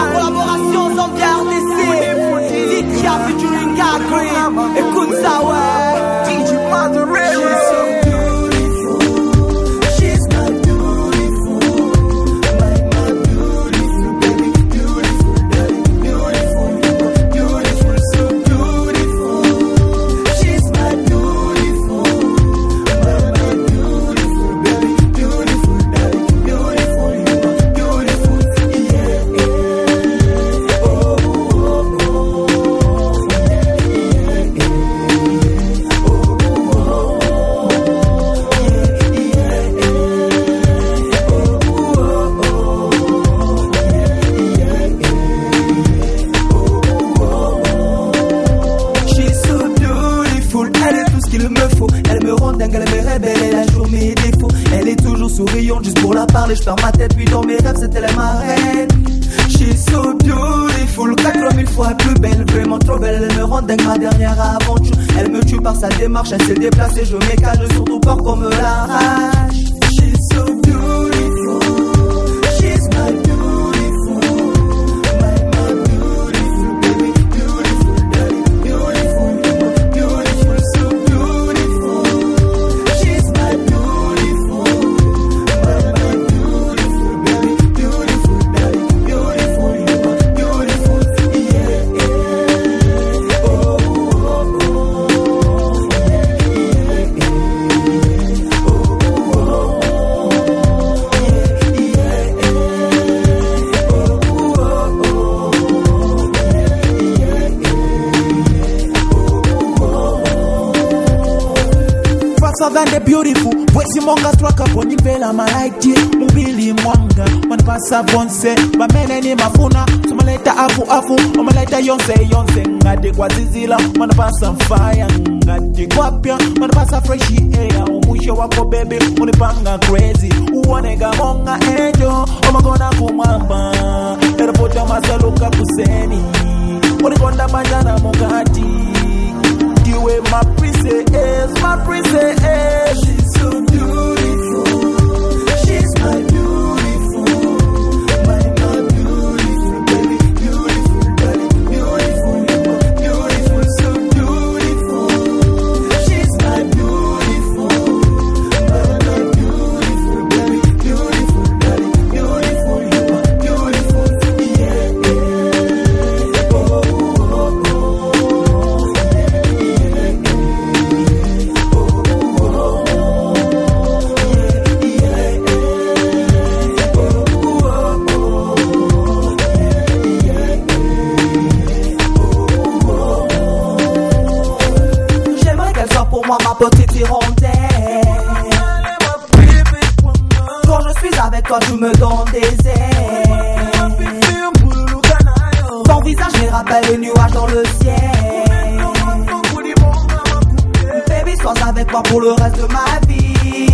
En collaboration Zambia RDC Litia featuring Gagri Écoute ça mes défauts. Elle est toujours souriante, juste pour la parler, je perds ma tête, puis dans mes rêves, c'est elle ma reine. She's so beautiful, quatre mille fois plus belle, vraiment trop belle. Elle me rend dingue, ma dernière aventure. Elle me tue par sa démarche, elle s'est déplacée, je m'écale, surtout pas qu'on me l'arrache. bavande beautiful. Bwesimonga twakako nimpela malaiti. Mubili mwanga. Wanipasa bonse. Bamene nimafuna somalaita afuafu omalaita yonse yonse. Ngati kwazizila wanipasa mfaya ngati kwapya. Wanipasa fresh air. Umwisho wako bebe panga crazy. Uoneka monga enjo omagona kumwamba. Eripota masaluka kuseni. Ulikonda manjana mungati toi, tu me donnes des ailes. Ton visage me rappelle les nuages dans le ciel. Baby, sois avec moi pour le reste de ma vie.